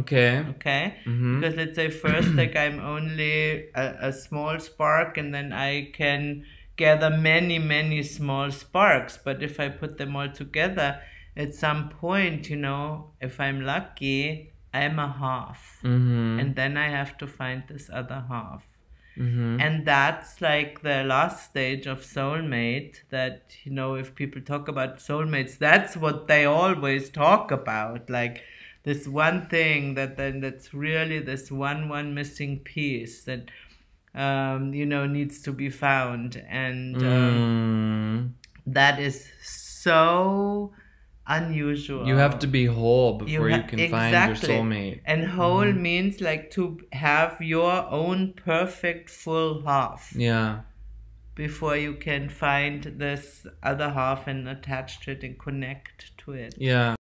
Okay. Okay. Mhm. Because let's say first, like I'm only a, a small spark, and then I can gather many, many small sparks. But if I put them all together, at some point, you know, if I'm lucky, I'm a half. Mhm. And then I have to find this other half. Mhm. And that's like the last stage of soulmate that, you know, if people talk about soulmates, that's what they always talk about. Like this one thing that then that's really this one one missing piece that um, you know needs to be found. And um, Mm. that is so unusual. You have to be whole before you, ha- can find your soulmate. And whole Mm-hmm. means like to have your own perfect full half Yeah. before you can find this other half and attach to it and connect to it. Yeah.